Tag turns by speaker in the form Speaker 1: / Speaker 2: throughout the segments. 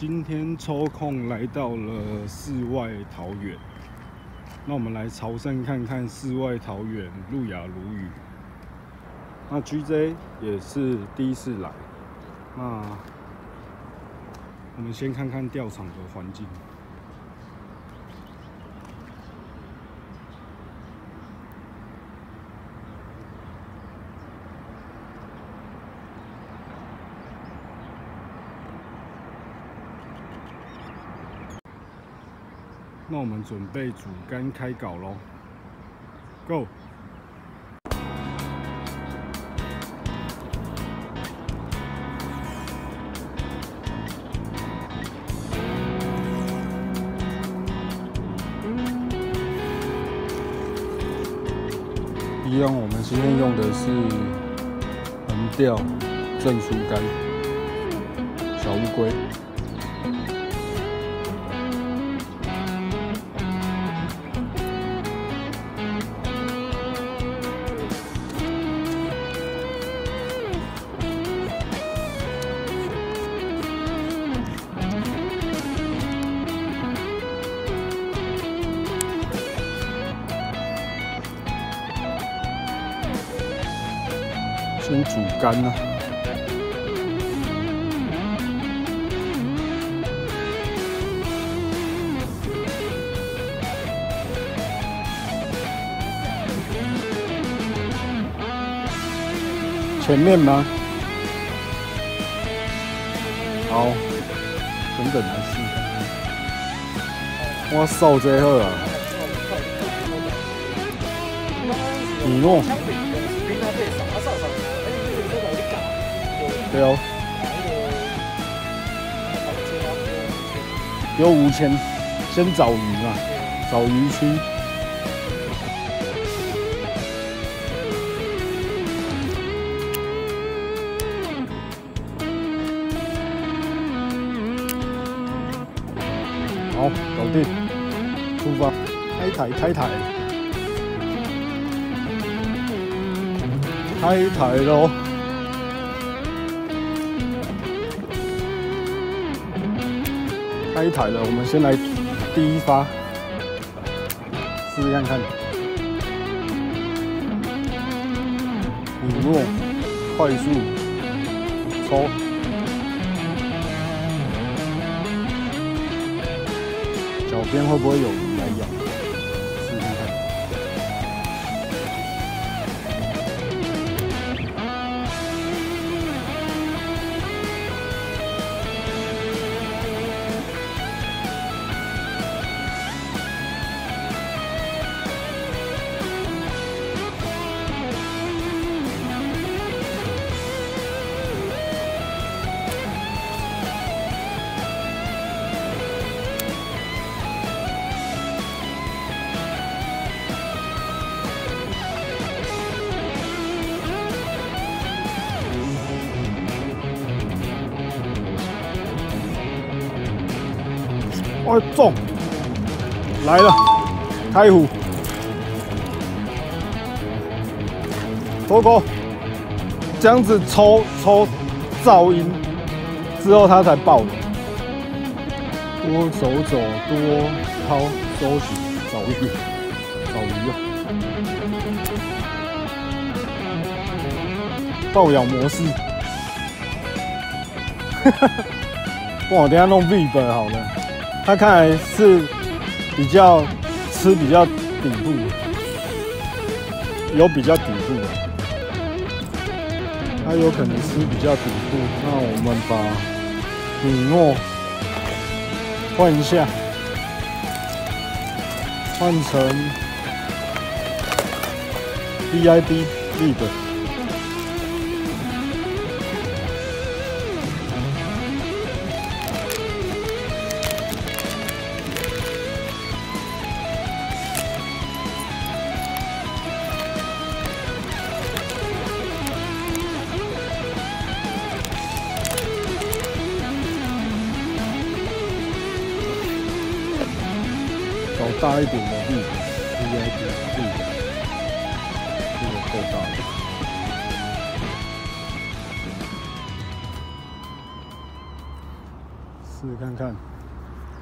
Speaker 1: 今天抽空来到了世外桃源，那我们来潮汕看看世外桃源路雅如雨。那 GJ 也是第一次来，那我们先看看钓场的环境。那我们准备主竿开搞喽，Go！一样，我们今天用的是横钓正书竿，小乌龟。干呢。前面吗？好，等等来试。我扫这好啊，米诺。对哦，有五千，先找鱼嘛，找鱼区。好，搞定，出发，开台，开台，开台喽！开台了，我们先来第一发，试试看看。米诺，快速抽，脚边会不会有？哦，中！来了，开虎，多哥，这样子抽抽噪音之后，它才爆的。多走走，多掏搜寻找鱼，找鱼啊！爆咬模式，哈哈，我等下弄 V 本好了。它看来是比较吃比较底部，有比较底部的，它有可能吃比较底部。那我们把米诺换一下，换成 BIB lead。找试试看看，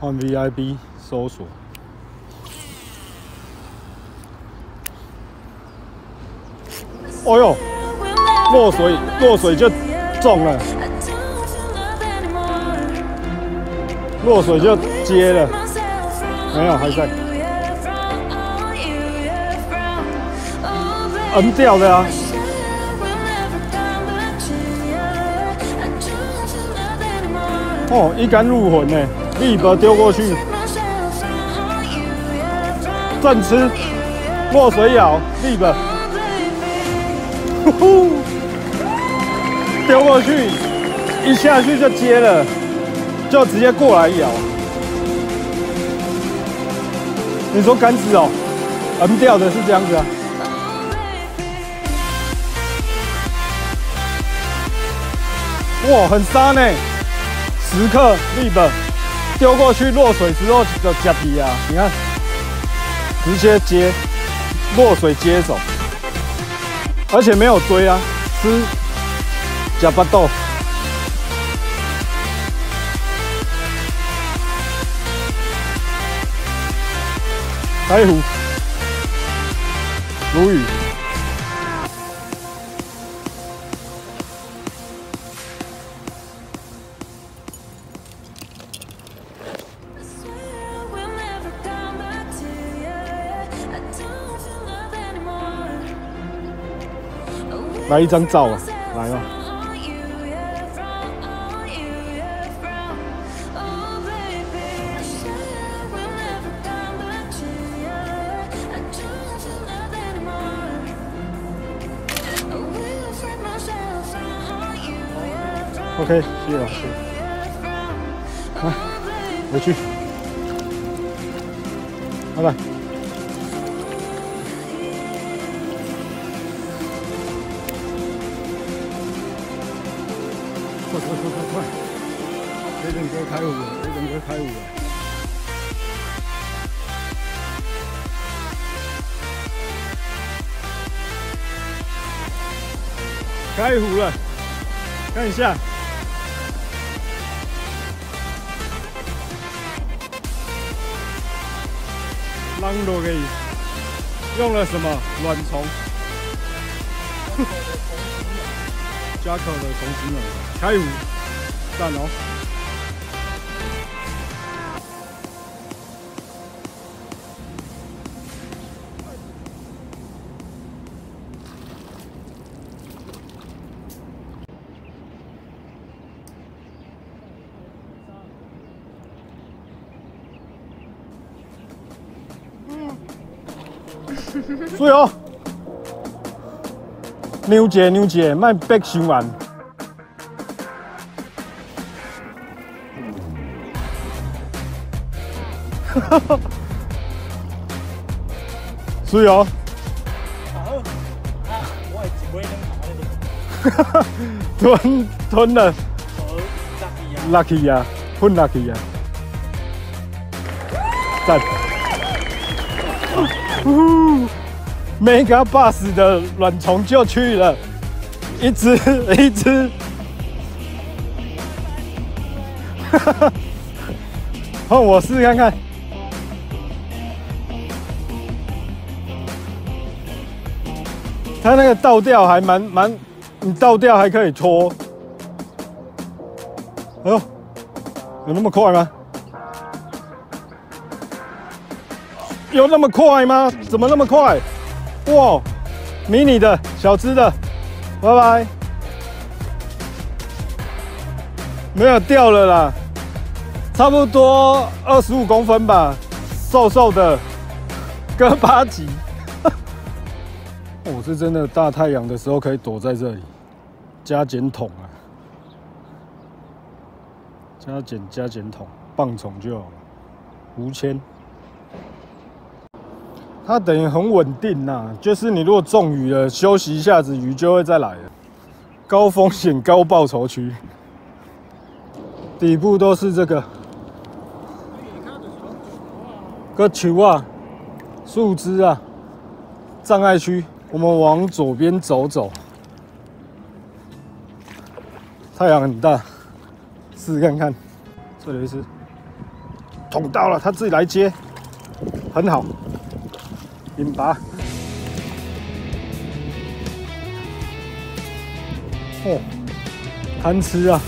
Speaker 1: 换 VIB 搜索。哦呦，落水落水就中了，落水就接了，没有还在，摁掉的啊。哦，一杆入魂呢，立刻丢过去，正吃，落水咬，立刻，呼呼，丢过去，一下去就接了，就直接过来咬。你说杆子哦，横钓的是这样子啊，哇，很沙呢。时刻立本丢过去落水之后就夹皮啊！你看，直接接落水接走，而且没有追啊，吃夹巴豆，开湖鲈鱼。来一张照啊！来哦。OK，谢谢老师。来，回去。拜拜。快快快快快！雷震哥开舞了，雷震哥开舞了，开湖了，看一下，浪落给用了什么卵虫？加口的重新了，开五，赞哦！嗯，牛姐，牛姐，卖逼上完。哈哈，是哦。哈哈，吞吞了。lucky 呀，吞 lucky 呀。赞。Mega Bus 的卵虫就去了，一只 一只，哈 哈换我试试看看，它那个倒吊还蛮蛮，你倒吊还可以拖，哎呦，有那么快吗？有那么快吗？怎么那么快？哇，迷你的小只的，拜拜，没有掉了啦，差不多二十五公分吧，瘦瘦的，哥巴吉，我 是真的大太阳的时候可以躲在这里，加减桶啊，加减加减桶，棒虫就好了，无铅。它等于很稳定呐，就是你如果中鱼了，休息一下子，鱼就会再来了。高风险高报酬区，底部都是这个，个球啊，树枝啊，障碍区。我们往左边走走，太阳很大，试试看看。这里是捅到了，他自己来接，很好，引拔。哦，贪吃啊，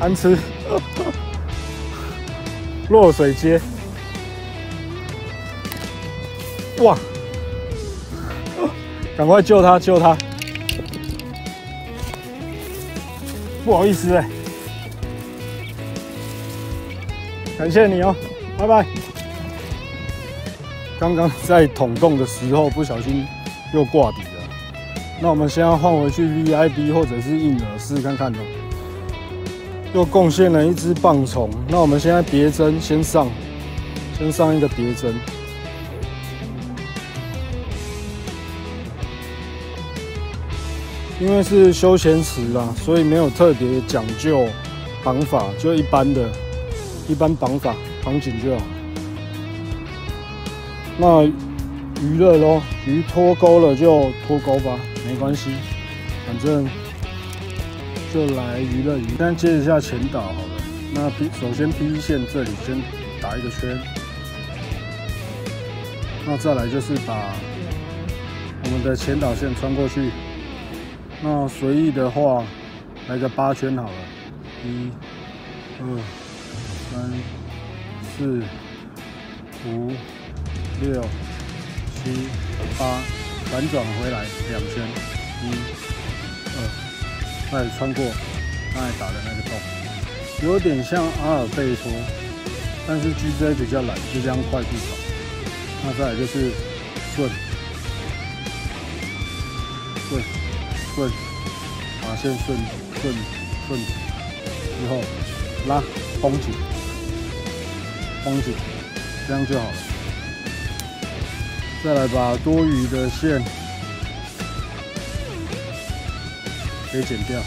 Speaker 1: 贪吃，落水接，哇，赶快救他，救他！不好意思哎，感谢你哦，拜拜。刚刚在捅洞的时候不小心又挂底了，那我们先要换回去 VIB 或者是硬饵试试看看哦。又贡献了一只棒虫，那我们现在别针先上，先上一个别针。因为是休闲池啦，所以没有特别讲究绑法，就一般的、一般绑法绑紧就好。那鱼了咯，鱼脱钩了就脱钩吧，没关系，反正就来鱼了鱼。现在接一下前导好了，那 P 首先 P 线这里先打一个圈，那再来就是把我们的前导线穿过去。那随意的话，来个八圈好了，一、二、三、四、五、六、七、八，反转回来两圈，一、二，开始穿过刚才打的那个洞，有点像阿尔贝托，但是 GJ 比较懒，就这样快速跑。那再来就是顺，顺。顺，把线顺顺顺之后拉绷紧，绷紧，这样就好了。再来把多余的线。给剪掉，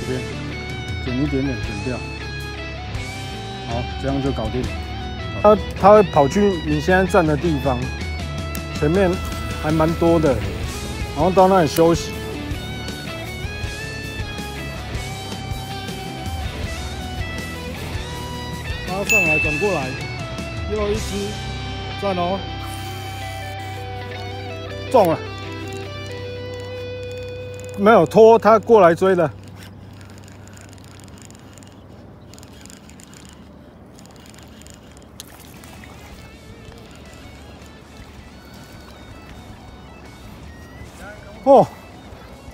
Speaker 1: 这边剪一点点剪掉，好，这样就搞定。它它会跑去你现在站的地方，前面还蛮多的。然后到那里休息，拉上来转过来，又一只，站哦，中了，没有拖，他过来追的。哦，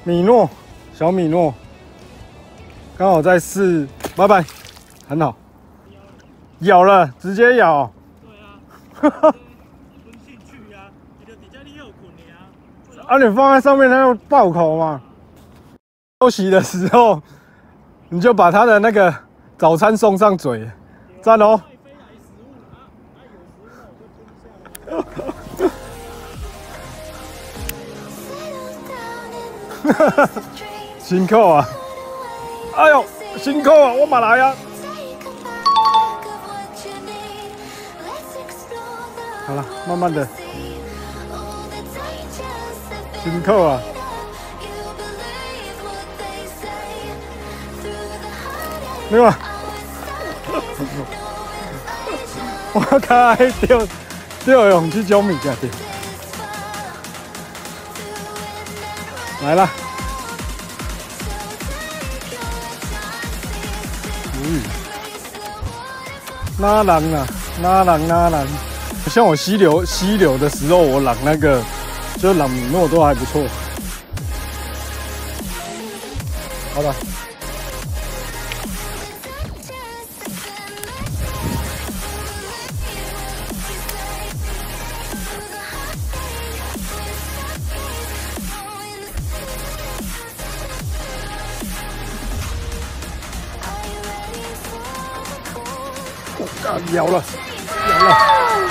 Speaker 1: 米诺，小米诺，刚好在试，拜拜，很好，咬了，直接咬。啊，你。放在上面，它就爆口嘛。休息的时候，你就把它的那个早餐送上嘴，赞哦。辛苦啊！哎呦，辛苦啊！我马来呀。好了，慢慢的。辛苦啊！没有啊。我开钓钓用这种物件的。来了，嗯，拉狼啊，拉狼拉狼，像我溪流溪流的时候，我朗那个就朗米诺都还不错，好吧。咬了，咬了！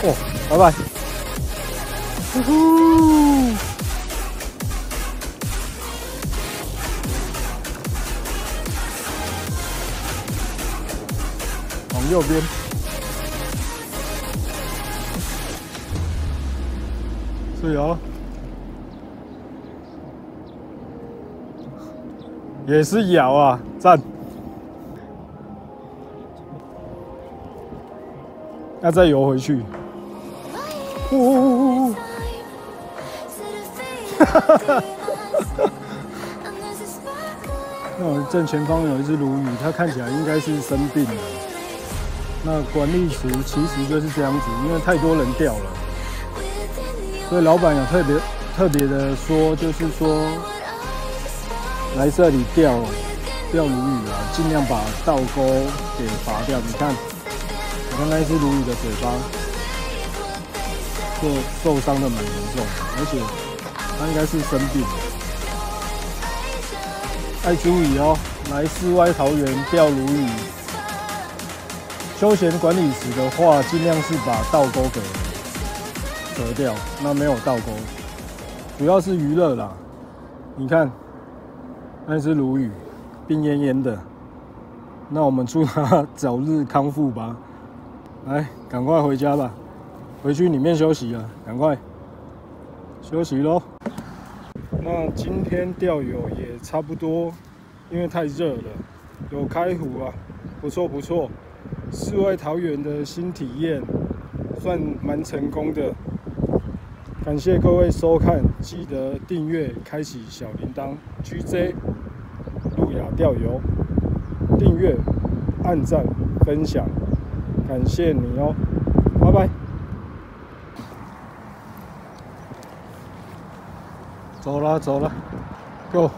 Speaker 1: 哦，拜拜！呜呼！往右边。是咬？也是咬啊！站。那再游回去。呜呜呜呜！哈哈哈哈哈！那我正前方有一只鲈鱼，它看起来应该是生病了。那管理池其实就是这样子，因为太多人钓了，所以老板有特别特别的说，就是说来这里钓钓鲈鱼啊，尽量把倒钩给拔掉。你看，你看那只鲈鱼的嘴巴，就受伤的蛮严重，而且他应该是生病。要注意哦，来世外桃园钓鲈鱼，休闲管理池的话，尽量是把倒钩给折掉。那没有倒钩，主要是娱乐啦。你看，那只鲈鱼病恹恹的，那我们祝它 早日康复吧。来，赶快回家吧，回去里面休息啊，赶快休息喽。那今天钓友也差不多，因为太热了，有开湖啊，不错不错。世外桃源的新体验，算蛮成功的。感谢各位收看，记得订阅、开启小铃铛。GJ 路亚钓游，订阅、按赞、分享，感谢你哦，拜拜。走了走了 go